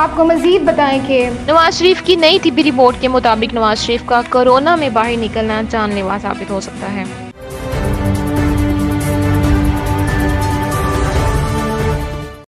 आपको मजीद बताएँ कि नवाज़ शरीफ की नई तिबी रिपोर्ट के मुताबिक नवाज़ शरीफ का कोरोना में बाहर निकलना जानलेवा साबित हो सकता है।